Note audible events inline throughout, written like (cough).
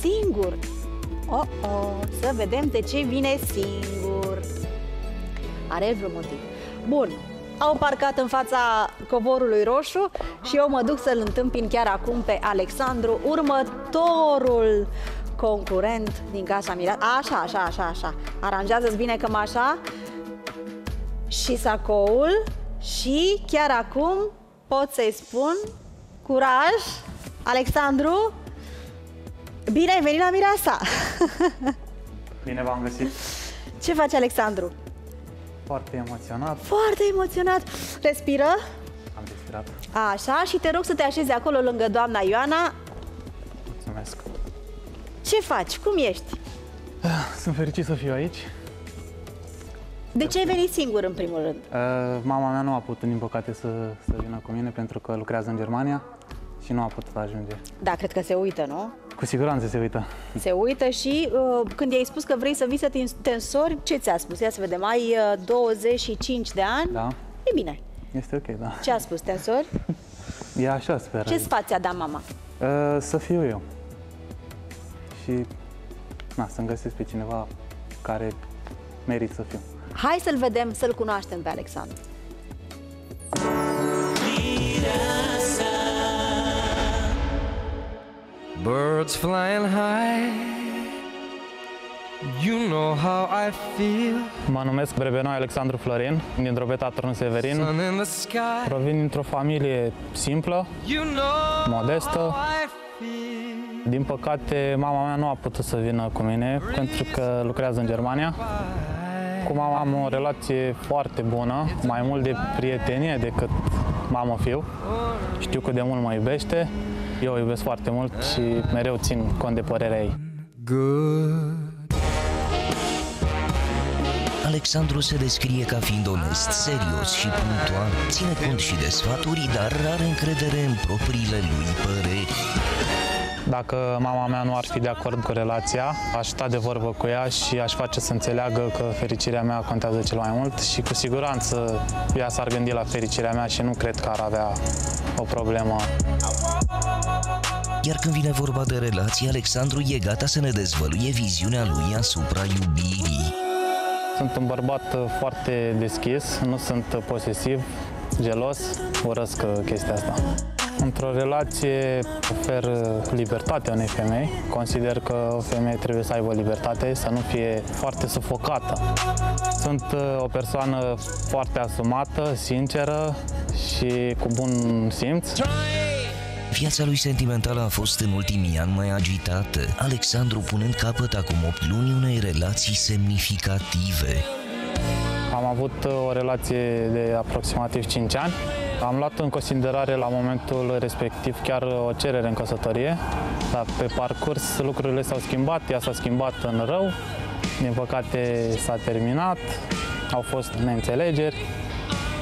singur. Oh, oh, să vedem de ce vine singur. Are vreun motiv. Bun, au parcat în fața covorului roșu și eu mă duc să-l întâmpin chiar acum pe Alexandru, următorul concurent din casa Mira. Așa, așa, așa, așa. Aranjează-ți bine cămașa și sacoul și chiar acum pot să-i spun curaj, Alexandru, bine ai venit la Mireasa! Bine v-am găsit. Ce face Alexandru? Foarte emoționat. Foarte emoționat. Respiră. Am respirat. Așa, și te rog să te așezi acolo lângă doamna Ioana. Mulțumesc. Ce faci? Cum ești? Sunt fericit să fiu aici. De ce ai venit singur, în primul rând? Uh, Mama mea nu a putut, din păcate, să, să vină cu mine pentru că lucrează în Germania și nu a putut ajunge. Da, cred că se uită, nu? Cu siguranță se uită. Se uită și uh, când i-ai spus că vrei să vii să te te însori, ce ți-a spus? Ia să vedem, ai uh, 25 de ani? Da? E bine. Este ok, da. Ce a spus? Te însori? (laughs) E așa, sper. Ce sfat ți-a dat mama? Uh, să fiu eu. Și na, să-mi găsesc pe cineva care merit să fiu. Hai să-l vedem, să-l cunoaștem pe Alexandru. Birds flying high. You know how I feel. Mă numesc Brebenoi Alexandru Florin, din Drobeta Turnul Severin. Sun in the sky. Provin dintr-o familie simplă. You know Modestă. how I feel. Din păcate, mama mea nu a putut să vină cu mine pentru că lucrează în Germania. Cu mama am o relație foarte bună, mai mult de prietenie decât mamă-fiu. Știu cât de mult mă iubește, eu o iubesc foarte mult și mereu țin cont de părerea ei. Good. Alexandru se descrie ca fiind onest, serios și punctual, ține cont și de sfaturi, dar are încredere în propriile lui păreri. Dacă mama mea nu ar fi de acord cu relația, aș sta de vorbă cu ea și aș face să înțeleagă că fericirea mea contează cel mai mult și cu siguranță ea s-ar gândi la fericirea mea și nu cred că ar avea o problemă Iar când vine vorba de relații, Alexandru e gata să ne dezvăluie viziunea lui asupra iubirii. Sunt un bărbat uh, foarte deschis, nu sunt uh, posesiv, gelos, urăsc uh, chestia asta. Într-o relație ofer uh, libertate unei femei. Consider că o femeie trebuie să aibă libertate, să nu fie foarte sufocată. Sunt uh, o persoană foarte asumată, sinceră și cu bun simț. Viața lui sentimentală a fost în ultimii ani mai agitată, Alexandru punând capăt acum 8 luni unei relații semnificative. Am avut uh, o relație de aproximativ 5 ani. Am luat în considerare la momentul respectiv chiar o cerere în căsătorie, dar pe parcurs lucrurile s-au schimbat, ea s-a schimbat în rău. Din păcate s-a terminat, au fost neînțelegeri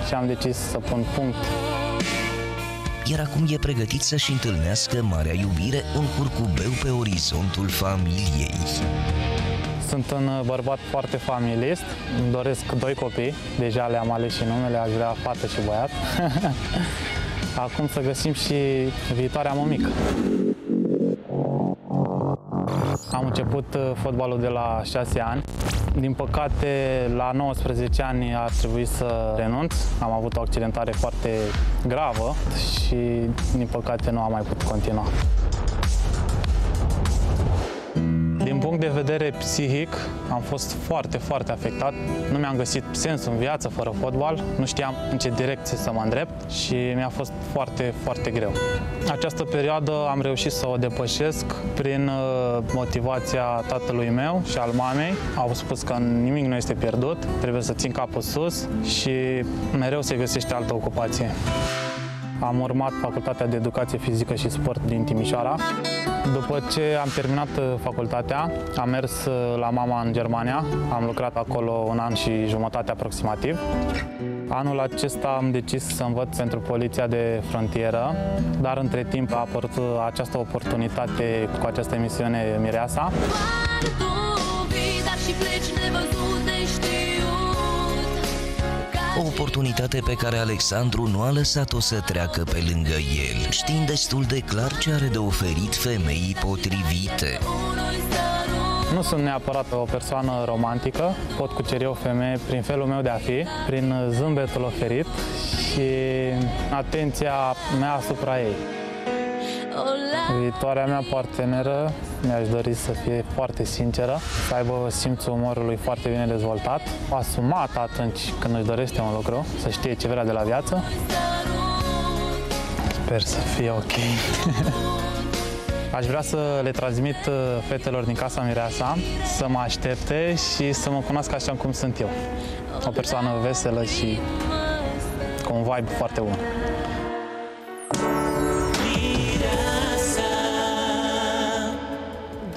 și am decis să pun punct Iar acum e pregătit să-și întâlnească marea iubire, un curcubeu pe orizontul familiei. Sunt un bărbat foarte familist, îmi doresc doi copii, deja le-am ales și numele, aș vrea fată și băiat. (laughs) Acum să găsim și viitoarea mămică. Am început uh, fotbalul de la 6 ani. Din păcate, la 19 ani a trebuit să renunț. Am avut o accidentare foarte gravă și, din păcate, nu am mai putut continua. De vedere psihic, am fost foarte, foarte afectat. Nu mi-am găsit sens în viață fără fotbal, nu știam în ce direcție să mă îndrept și mi-a fost foarte, foarte greu. Această perioadă am reușit să o depășesc prin uh, motivația tatălui meu și al mamei. Au spus că nimic nu este pierdut, trebuie să țin capul sus și mereu se găsește altă ocupație. Am urmat Facultatea de Educație Fizică și Sport din Timișoara. După ce am terminat uh, facultatea, am mers uh, la mama în Germania. Am lucrat acolo un an și jumătate aproximativ. Anul acesta am decis să învăț pentru poliția de frontieră, dar între timp a apărut uh, această oportunitate cu această emisiune Mireasa. Doar tu vii, dar și pleci nevăzut, neștiut Ca O oportunitate pe care Alexandru nu a lăsat-o să treacă pe lângă el, știind destul de clar ce are de oferit femeii potrivite. Nu sunt neapărat o persoană romantică, pot cuceri o femeie prin felul meu de a fi, prin zâmbetul oferit și atenția mea asupra ei. Viitoarea mea parteneră mi-aș dori să fie foarte sinceră, să aibă simțul umorului foarte bine dezvoltat, asumat atunci când își dorește un lucru, să știe ce vrea de la viață. Sper să fie ok. (laughs) Aș vrea să le transmit uh, fetelor din casa Mireasa să mă aștepte și să mă cunoască așa cum sunt eu. O persoană veselă și cu un vibe foarte bun.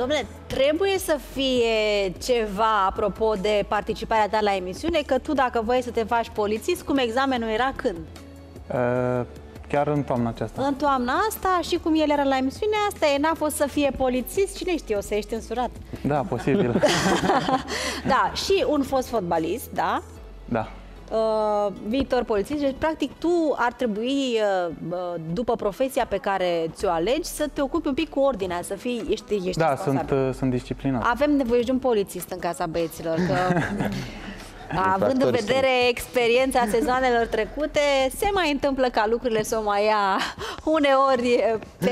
Domnule, trebuie să fie ceva apropo de participarea ta la emisiune, că tu dacă vrei să te faci polițist, cum examenul era când? Uh, chiar în toamna aceasta. În toamna asta și cum el era la emisiune, asta e, n-a fost să fie polițist, cine știe, o să ești însurat. Da, posibil. (laughs) da, și un fost fotbalist, da? da. Uh, viitor polițist, deci practic tu ar trebui, uh, uh, după profesia pe care ți-o alegi, să te ocupi un pic cu ordinea, să fii, ești, ești Da, responsabil. sunt, uh, sunt disciplinat. Avem nevoie de un polițist în casa băieților, că (laughs) având în vedere experiența sezoanelor trecute, se mai întâmplă ca lucrurile să o mai ia uneori pe,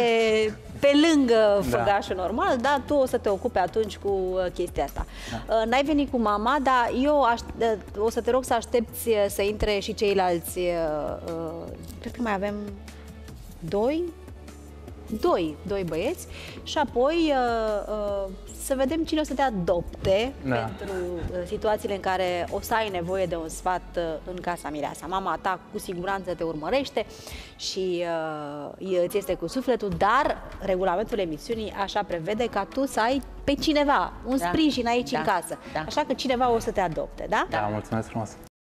pe lângă făgașul normal, dar tu o să te ocupi atunci cu uh, chestia asta. Uh, N-ai venit cu mama, dar eu aș, uh, o să te rog să aștepți uh, să intre și ceilalți, uh, uh, cred că mai avem doi, doi, doi băieți și apoi uh, uh, să vedem cine o să te adopte Da. pentru uh, situațiile în care o să ai nevoie de un sfat uh, în casa mireasa. Mama ta cu siguranță te urmărește și uh, îți este cu sufletul, dar regulamentul emisiunii așa prevede ca tu să ai pe cineva, un Da. sprijin aici Da. în casă. Da. Așa că cineva o să te adopte, da? Da, mulțumesc frumos.